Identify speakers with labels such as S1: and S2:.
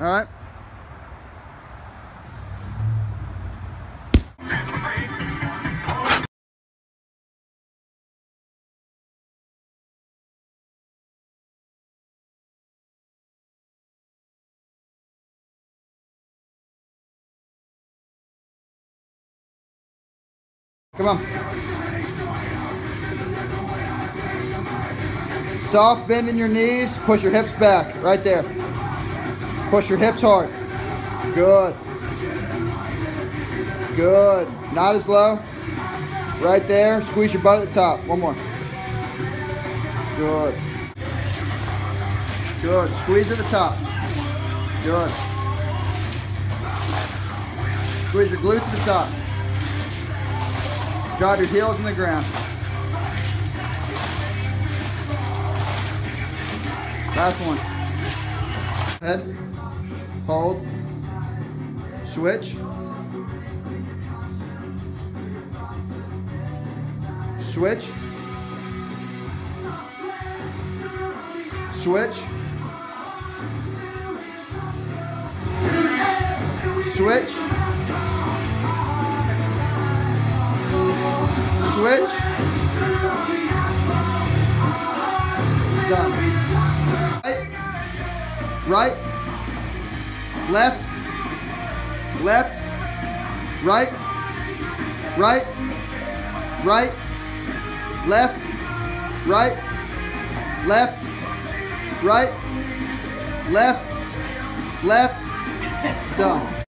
S1: All right. Come on. Soft bend in your knees. Push your hips back. Right there. Push your hips hard. Good. Good. Not as low. Right there. Squeeze your butt at the top. One more. Good. Good. Squeeze at the top. Good. Squeeze your glutes at the top. Drive your heels in the ground. Last one. Head. Hold. Switch. Switch. Switch. Switch. Switch. Done. Right. Left. Left. Right. Right. Right. Left. Right. Left. Right. Left. Left. Done.